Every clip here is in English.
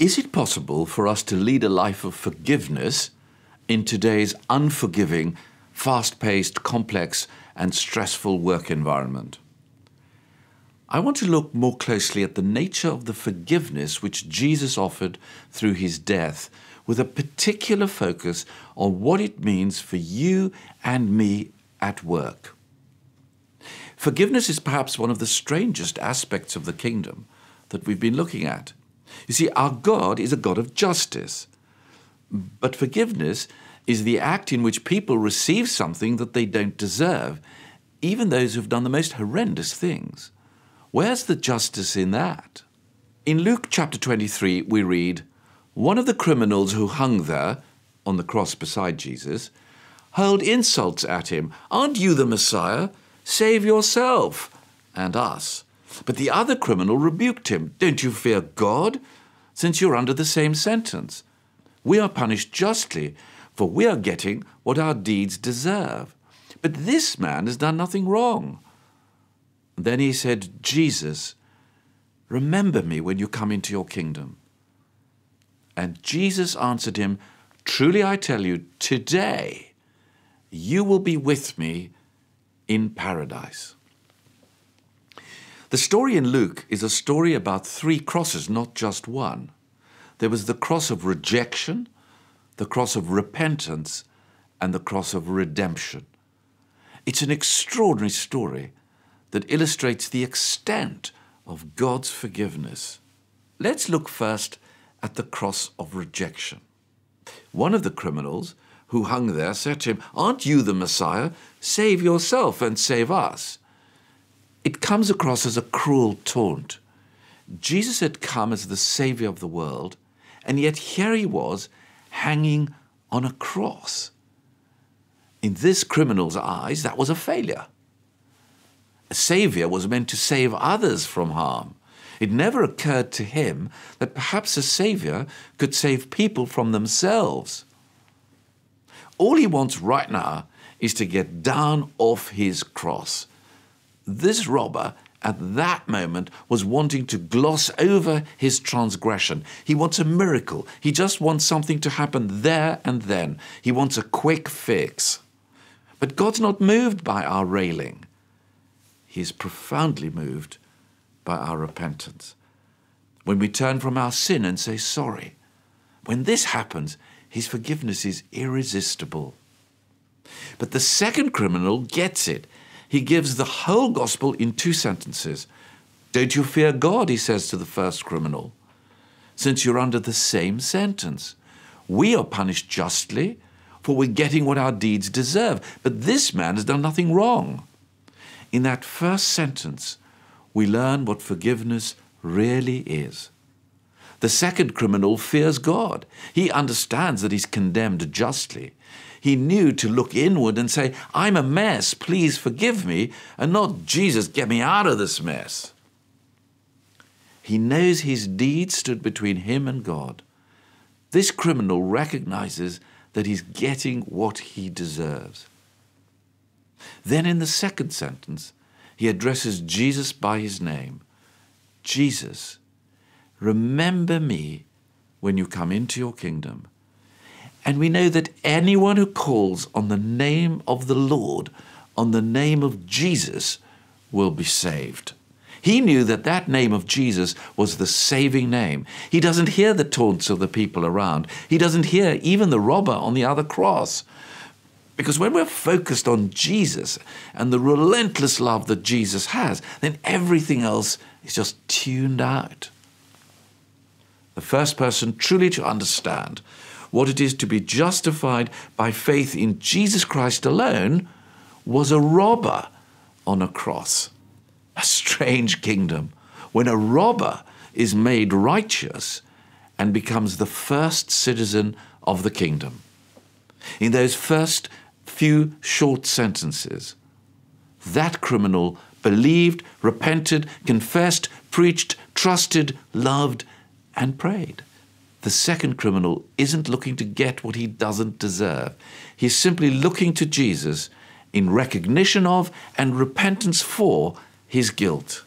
Is it possible for us to lead a life of forgiveness in today's unforgiving, fast paced, complex, and stressful work environment? I want to look more closely at the nature of the forgiveness which Jesus offered through his death, with a particular focus on what it means for you and me at work. Forgiveness is perhaps one of the strangest aspects of the kingdom that we've been looking at. You see, our God is a God of justice. But forgiveness is the act in which people receive something that they don't deserve, even those who've done the most horrendous things. Where's the justice in that? In Luke chapter 23, we read One of the criminals who hung there on the cross beside Jesus hurled insults at him. Aren't you the Messiah? Save yourself and us. But the other criminal rebuked him. Don't you fear God, since you're under the same sentence? We are punished justly, for we are getting what our deeds deserve. But this man has done nothing wrong. Then he said, Jesus, remember me when you come into your kingdom. And Jesus answered him, Truly I tell you, today you will be with me in paradise. The story in Luke is a story about three crosses, not just one. There was the cross of rejection, the cross of repentance, and the cross of redemption. It's an extraordinary story that illustrates the extent of God's forgiveness. Let's look first at the cross of rejection. One of the criminals who hung there said to him, Aren't you the Messiah? Save yourself and save us it comes across as a cruel taunt. Jesus had come as the Savior of the world, and yet here he was hanging on a cross. In this criminal's eyes, that was a failure. A Savior was meant to save others from harm. It never occurred to him that perhaps a Savior could save people from themselves. All he wants right now is to get down off his cross this robber at that moment was wanting to gloss over his transgression. He wants a miracle. He just wants something to happen there and then. He wants a quick fix. But God's not moved by our railing, He is profoundly moved by our repentance. When we turn from our sin and say sorry, when this happens, His forgiveness is irresistible. But the second criminal gets it he gives the whole gospel in two sentences. Don't you fear God, he says to the first criminal, since you're under the same sentence. We are punished justly, for we're getting what our deeds deserve, but this man has done nothing wrong. In that first sentence, we learn what forgiveness really is. The second criminal fears God. He understands that he's condemned justly. He knew to look inward and say, I'm a mess, please forgive me, and not, Jesus, get me out of this mess. He knows his deed stood between him and God. This criminal recognizes that he's getting what he deserves. Then in the second sentence, he addresses Jesus by his name Jesus, remember me when you come into your kingdom. And we know that anyone who calls on the name of the Lord, on the name of Jesus, will be saved. He knew that that name of Jesus was the saving name. He doesn't hear the taunts of the people around. He doesn't hear even the robber on the other cross. Because when we're focused on Jesus and the relentless love that Jesus has, then everything else is just tuned out. The first person truly to understand what it is to be justified by faith in Jesus Christ alone was a robber on a cross. A strange kingdom when a robber is made righteous and becomes the first citizen of the kingdom. In those first few short sentences, that criminal believed, repented, confessed, preached, trusted, loved, and prayed. The second criminal isn't looking to get what he doesn't deserve. He's simply looking to Jesus in recognition of and repentance for his guilt.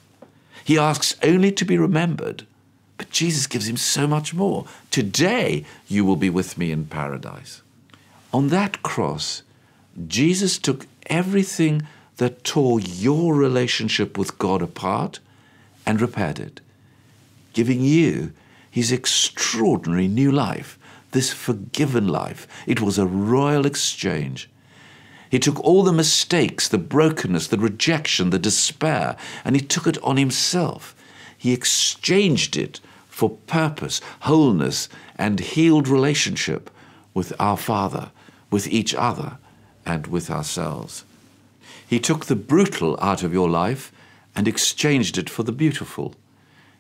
He asks only to be remembered But Jesus gives him so much more. Today you will be with me in paradise. On that cross, Jesus took everything that tore your relationship with God apart and repaired it, giving you his extraordinary new life, this forgiven life. It was a royal exchange. He took all the mistakes, the brokenness, the rejection, the despair, and he took it on himself. He exchanged it for purpose, wholeness, and healed relationship with our Father, with each other, and with ourselves. He took the brutal out of your life and exchanged it for the beautiful.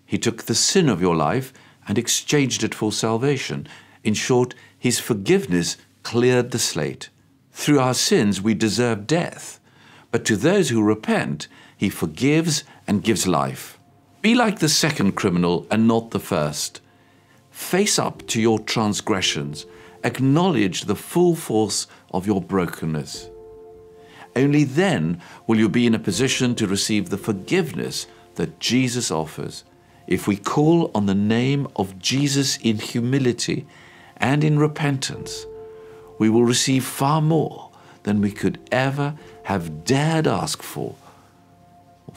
He took the sin of your life and exchanged it for salvation. In short, his forgiveness cleared the slate. Through our sins, we deserve death. But to those who repent, he forgives and gives life. Be like the second criminal and not the first. Face up to your transgressions. Acknowledge the full force of your brokenness. Only then will you be in a position to receive the forgiveness that Jesus offers. If we call on the name of Jesus in humility and in repentance, we will receive far more than we could ever have dared ask for.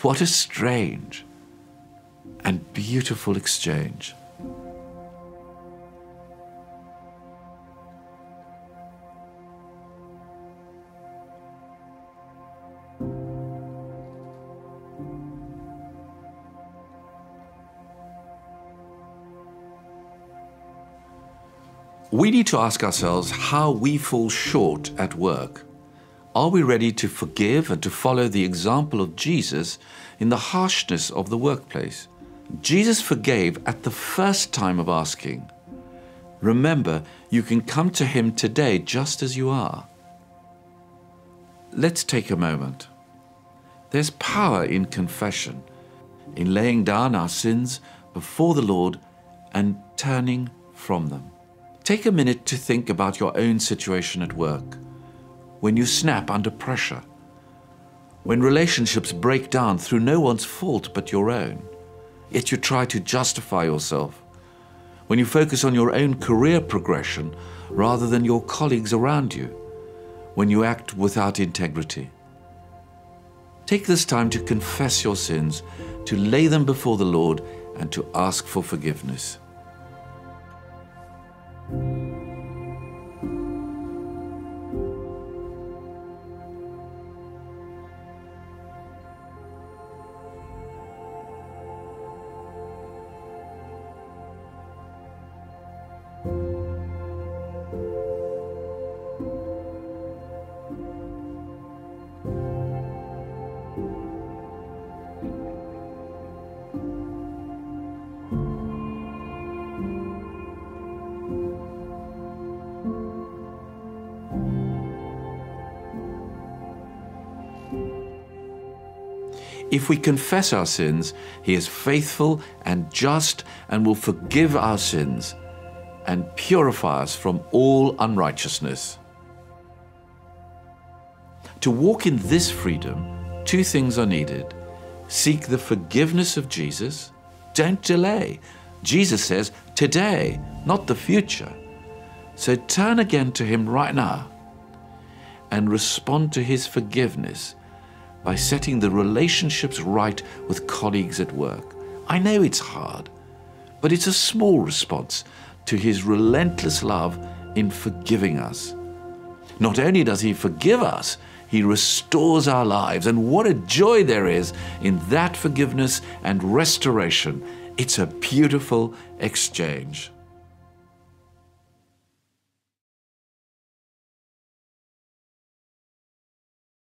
What a strange and beautiful exchange. We need to ask ourselves how we fall short at work. Are we ready to forgive and to follow the example of Jesus in the harshness of the workplace? Jesus forgave at the first time of asking. Remember, you can come to Him today just as you are. Let's take a moment. There's power in confession, in laying down our sins before the Lord and turning from them. Take a minute to think about your own situation at work, when you snap under pressure, when relationships break down through no one's fault but your own, yet you try to justify yourself, when you focus on your own career progression rather than your colleagues around you, when you act without integrity. Take this time to confess your sins, to lay them before the Lord, and to ask for forgiveness. If we confess our sins, He is faithful and just and will forgive our sins and purify us from all unrighteousness. To walk in this freedom, two things are needed seek the forgiveness of Jesus, don't delay. Jesus says, today, not the future. So turn again to Him right now and respond to His forgiveness by setting the relationships right with colleagues at work. I know it's hard, but it's a small response to His relentless love in forgiving us. Not only does He forgive us, He restores our lives, and what a joy there is in that forgiveness and restoration. It's a beautiful exchange.